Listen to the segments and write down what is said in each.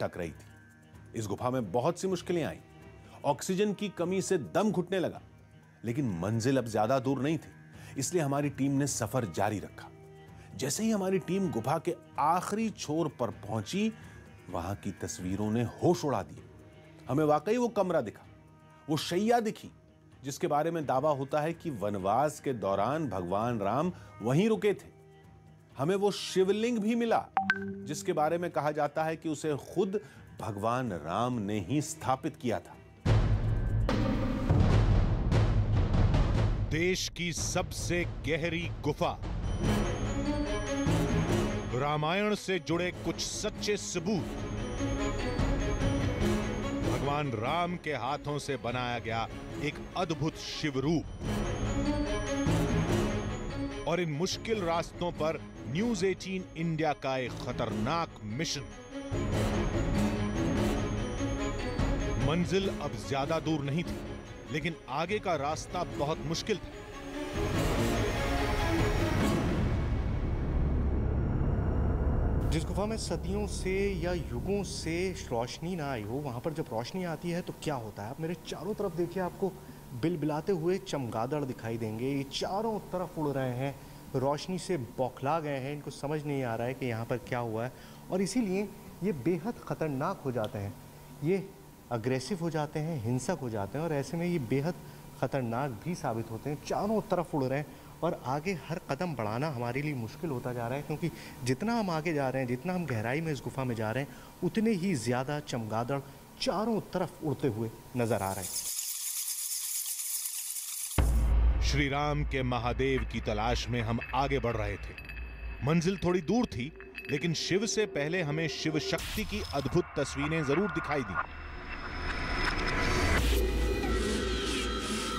अटक रही थी। इस गुफा में बहुत सी मुश्किलें आई। ऑक्सीजन की कमी से दम घुटने लगा। लेकिन मंजिल अब ज़्यादा दूर नहीं थी। इसलिए हमारी टीम ने सफ़र जारी रखा। जैसे ही हमारी टीम गुफा के आखिरी छोर पर पहुँची, वहाँ की तस्वीरों ने होश उड़ा दिए। हमें वाकई वो कमरा दिखा। वो शैया दिखी, जिसके बारे में दावा होता है कि वनवास के दौरान भगवान राम वहीं रुके थे। हमें वो शिवलिंग भी मिला, जिसके बारे में कहा जाता है कि उसे खुद भगवान राम ने ही स्थापित किया था। देश की सबसे गहरी गुफा। रामायण से जुड़े कुछ सच्चे सबूत। भगवान राम के हाथों से बनाया गया एक अद्भुत शिव रूप और इन मुश्किल रास्तों पर न्यूज़ 18 इंडिया का एक खतरनाक मिशन। मंजिल अब ज़्यादा दूर नहीं थी, लेकिन आगे का रास्ता बहुत मुश्किल था। जिस गुफा में सदियों से या युगों से रोशनी ना आई हो, वहाँ पर जब रोशनी आती है तो क्या होता है? आप मेरे चारों तरफ़ देखिए आपको। बिलबिलाते हुए चमगादड़ दिखाई देंगे। ये चारों तरफ़ उड़ रहे हैं। रोशनी से बौखला गए हैं। इनको समझ नहीं आ रहा है कि यहाँ पर क्या हुआ है। और इसीलिए ये बेहद ख़तरनाक हो जाते हैं। ये अग्रेसिव हो जाते हैं, हिंसक हो जाते हैं और ऐसे में ये बेहद ख़तरनाक भी साबित होते हैं। चारों तरफ़ उड़ रहे हैं और आगे हर कदम बढ़ाना हमारे लिए मुश्किल होता जा रहा है क्योंकि जितना हम आगे जा रहे हैं, जितना हम गहराई में इस गुफा में जा रहे हैं, उतने ही ज़्यादा चमगादड़ चारों तरफ़ उड़ते हुए नज़र आ रहे हैं। श्री राम के महादेव की तलाश में हम आगे बढ़ रहे थे। मंजिल थोड़ी दूर थी, लेकिन शिव से पहले हमें शिव शक्ति की अद्भुत तस्वीरें ज़रूर दिखाई दी।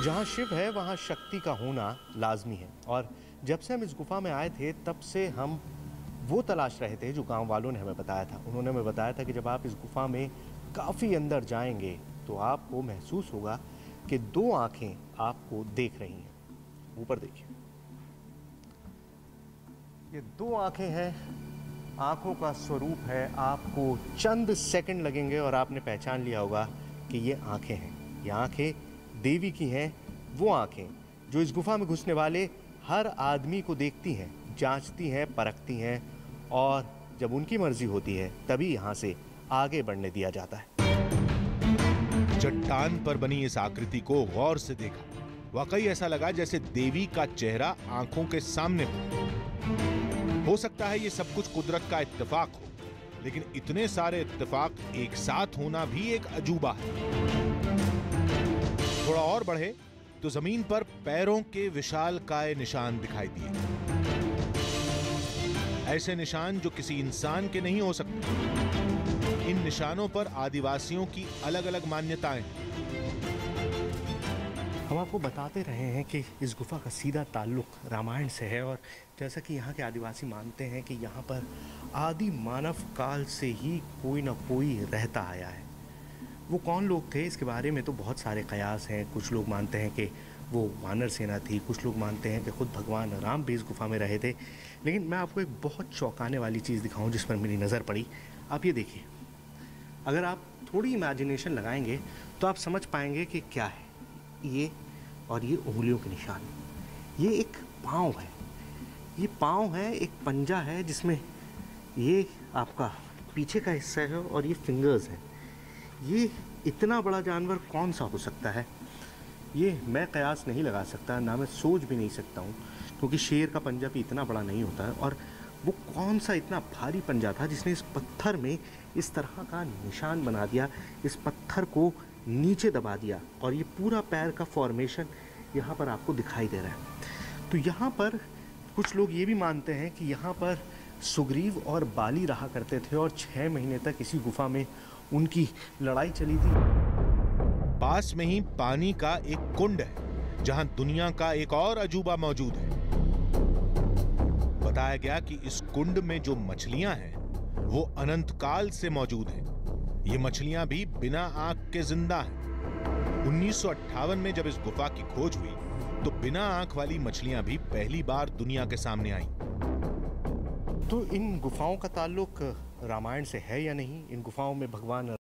जहाँ शिव है, वहाँ शक्ति का होना लाजमी है। और जब से हम इस गुफा में आए थे, तब से हम वो तलाश रहे थे जो गाँव वालों ने हमें बताया था। उन्होंने हमें बताया था कि जब आप इस गुफा में काफ़ी अंदर जाएँगे तो आपको महसूस होगा कि दो आँखें आपको देख रही हैं। ऊपर देखिए। ये दो आँखें हैं आँखों का स्वरूप है आपको चंद सेकंड लगेंगे और आपने पहचान लिया होगा कि ये आँखें हैं। ये आँखें देवी की हैं वो आँखें जो इस गुफा में घुसने वाले हर आदमी को देखती हैं जांचती हैं परखती हैं और जब उनकी मर्ज़ी होती है तभी यहाँ से आगे बढ़ने दिया जाता है। चट्टान पर बनी इस आकृति को गौर से देखा। वाकई ऐसा लगा जैसे देवी का चेहरा आँखों के सामने हो। हो सकता है ये सब कुछ कुदरत का इत्तेफाक हो, लेकिन इतने सारे इत्तेफाक एक साथ होना भी एक अजूबा है। थोड़ा और बढ़े तो ज़मीन पर पैरों के विशाल काय निशान दिखाई दिए। ऐसे निशान जो किसी इंसान के नहीं हो सकते। इन निशानों पर आदिवासियों की अलग अलग मान्यताएँ हैं। हम आपको बताते रहे हैं कि इस गुफा का सीधा ताल्लुक रामायण से है और जैसा कि यहाँ के आदिवासी मानते हैं कि यहाँ पर आदि मानव काल से ही कोई ना कोई रहता आया है। वो कौन लोग थे? इसके बारे में तो बहुत सारे कयास हैं। कुछ लोग मानते हैं कि वो वानर सेना थी। कुछ लोग मानते हैं कि खुद भगवान राम भी इस गुफा में रहे थे। लेकिन मैं आपको एक बहुत चौंकाने वाली चीज़ दिखाऊँ जिस पर मेरी नज़र पड़ी। आप ये देखिए। अगर आप थोड़ी इमेजिनेशन लगाएँगे तो आप समझ पाएँगे कि क्या है। ये और ये उंगलियों के निशान। ये एक पाँव है। ये पाँव है, एक पंजा है जिसमें ये आपका पीछे का हिस्सा है और ये फिंगर्स हैं। ये इतना बड़ा जानवर कौन सा हो सकता है? ये मैं कयास नहीं लगा सकता, ना मैं सोच भी नहीं सकता हूँ, क्योंकि शेर का पंजा भी इतना बड़ा नहीं होता है और वो कौन सा इतना भारी पंजा था जिसने इस पत्थर में इस तरह का निशान बना दिया, इस पत्थर को नीचे दबा दिया और ये पूरा पैर का फॉर्मेशन यहाँ पर आपको दिखाई दे रहा है। तो यहाँ पर कुछ लोग ये भी मानते हैं कि यहाँ पर सुग्रीव और बाली रहा करते थे और छः महीने तक इसी गुफा में उनकी लड़ाई चली थी। पास में ही पानी का एक कुंड है, जहाँ दुनिया का एक और अजूबा मौजूद है। बताया गया कि इस कुंड में जो मछलियाँ हैं, वो अनंत काल से मौजूद हैं। ये मछलियाँ भी बिना आँख के ज़िंदा हैं। उन्नीस सौ अट्ठावन में जब इस गुफा की खोज हुई तो बिना आँख वाली मछलियाँ भी पहली बार दुनिया के सामने आई। तो इन गुफाओं का ताल्लुक रामायण से है या नहीं? इन गुफाओं में भगवान